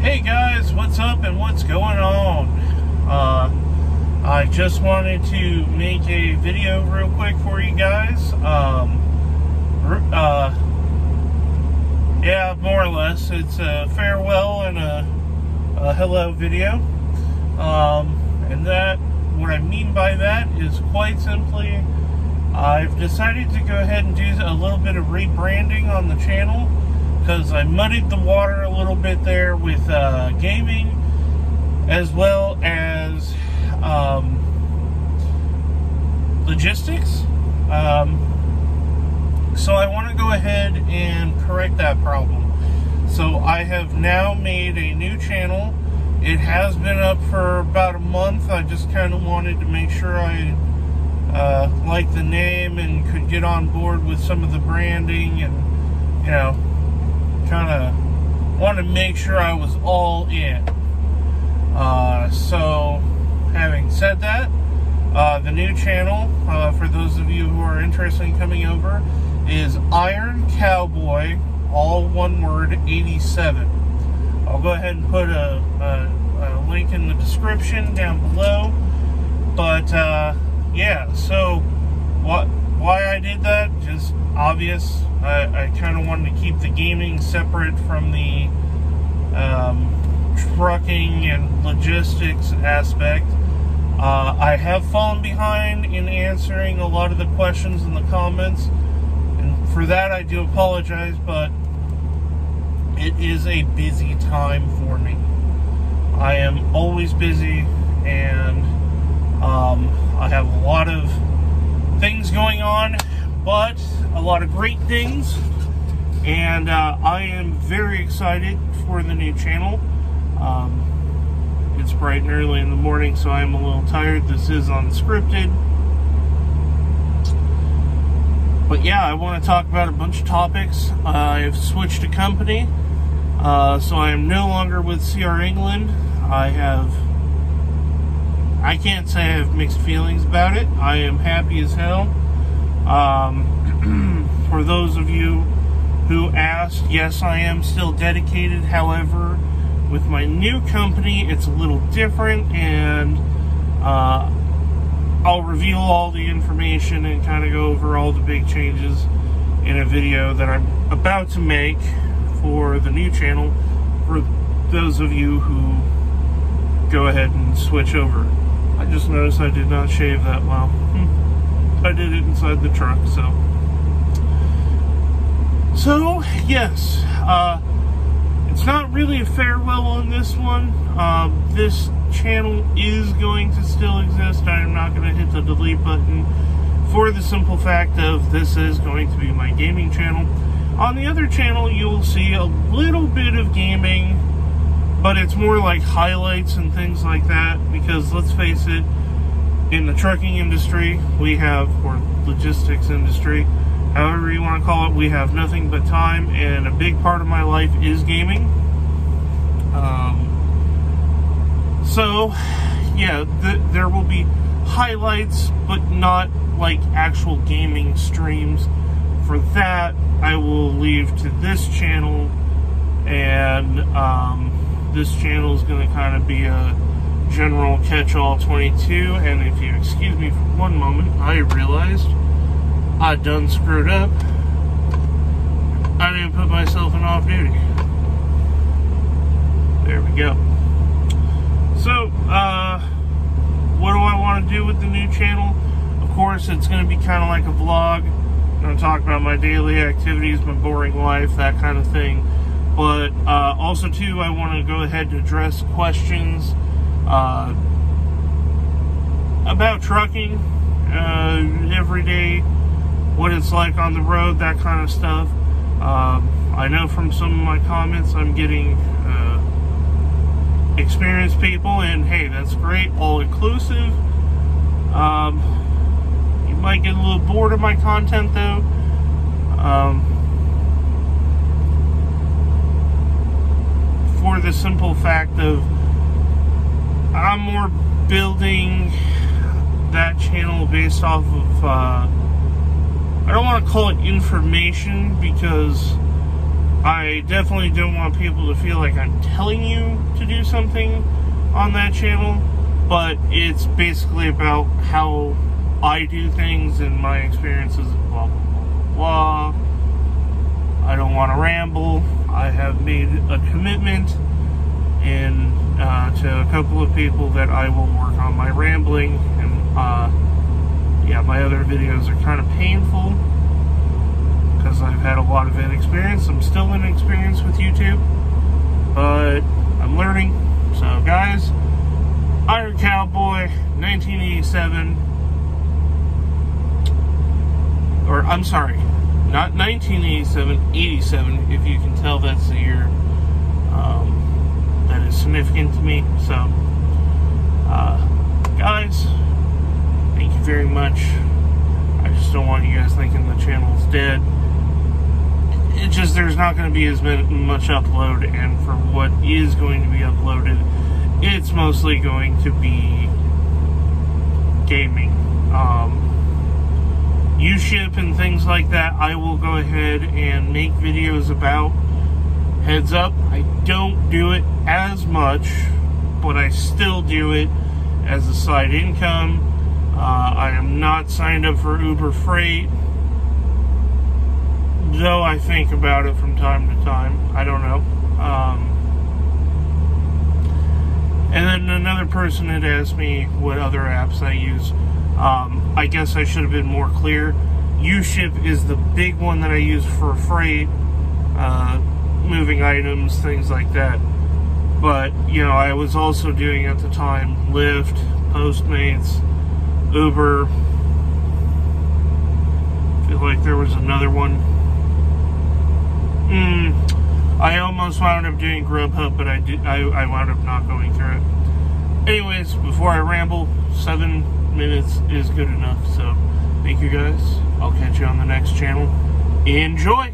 Hey guys, what's up and what's going on? Uh, I just wanted to make a video real quick for you guys. Um, uh, yeah, more or less. It's a farewell and a, a hello video. Um, and that, what I mean by that is quite simply, I've decided to go ahead and do a little bit of rebranding on the channel because I muddied the water a little bit there with uh, gaming as well as um, logistics. Um, so I want to go ahead and correct that problem. So I have now made a new channel. It has been up for about a month. I just kind of wanted to make sure I uh, liked the name and could get on board with some of the branding and, you know, kind of wanted to make sure I was all in. Uh, so, having said that, uh, the new channel, uh, for those of you who are interested in coming over, is Iron Cowboy, all one word, 87. I'll go ahead and put a, a, a link in the description down below. But, uh, yeah, so what, why I did that, just obvious. I, I kind of wanted to keep the gaming separate from the um, trucking and logistics aspect. Uh, I have fallen behind in answering a lot of the questions in the comments, and for that I do apologize, but it is a busy time for me. I am always busy, and um, I have a lot of things going on but a lot of great things. And uh, I am very excited for the new channel. Um, it's bright and early in the morning, so I'm a little tired. This is unscripted. But yeah, I want to talk about a bunch of topics. Uh, I've switched a company, uh, so I am no longer with CR England. I have. I can't say I have mixed feelings about it. I am happy as hell. Um, for those of you who asked, yes, I am still dedicated. However, with my new company, it's a little different, and uh, I'll reveal all the information and kind of go over all the big changes in a video that I'm about to make for the new channel for those of you who go ahead and switch over. I just noticed I did not shave that well. Hmm. I did it inside the truck, so. So, yes, uh, it's not really a farewell on this one. Uh, this channel is going to still exist. I am not going to hit the delete button for the simple fact of this is going to be my gaming channel. On the other channel, you'll see a little bit of gaming, but it's more like highlights and things like that because let's face it, in the trucking industry, we have, or logistics industry, however you want to call it, we have nothing but time, and a big part of my life is gaming. Um, so, yeah, th there will be highlights, but not like actual gaming streams. For that, I will leave to this channel, and um, this channel is going to kind of be a General Catch-All 22, and if you excuse me for one moment, I realized I done screwed up. I didn't put myself in off-duty. There we go. So, uh, what do I want to do with the new channel? Of course, it's going to be kind of like a vlog. I'm going to talk about my daily activities, my boring life, that kind of thing. But uh, also, too, I want to go ahead and address questions uh, about trucking, uh, every day, what it's like on the road, that kind of stuff. Um, I know from some of my comments I'm getting uh, experienced people, and hey, that's great, all inclusive. Um, you might get a little bored of my content though. Um, for the simple fact of I'm more building that channel based off of, uh, I don't want to call it information because I definitely don't want people to feel like I'm telling you to do something on that channel, but it's basically about how I do things and my experiences, blah, blah, blah, blah. I don't want to ramble. I have made a commitment and uh, to a couple of people that I will work on my rambling and uh, yeah, my other videos are kind of painful because I've had a lot of inexperience. I'm still inexperienced with YouTube, but I'm learning. So, guys, Iron Cowboy, 1987, or I'm sorry, not 1987, 87, if you can tell that's the year um, significant to me. So, uh, guys, thank you very much. I just don't want you guys thinking the channel's dead it's just there's not going to be as much upload, and for what is going to be uploaded, it's mostly going to be gaming. Um, ship and things like that, I will go ahead and make videos about. Heads up, I don't do it as much, but I still do it as a side income. Uh, I am not signed up for Uber Freight though I think about it from time to time. I don't know. Um, and then another person had asked me what other apps I use. Um, I guess I should have been more clear. UShip is the big one that I use for freight, uh, moving items, things like that. But, you know, I was also doing at the time Lyft, Postmates, Uber. I feel like there was another one Mm, I almost wound up doing Grubhub, but I did. I, I wound up not going through it. Anyways, before I ramble, seven minutes is good enough. So, thank you guys. I'll catch you on the next channel. Enjoy.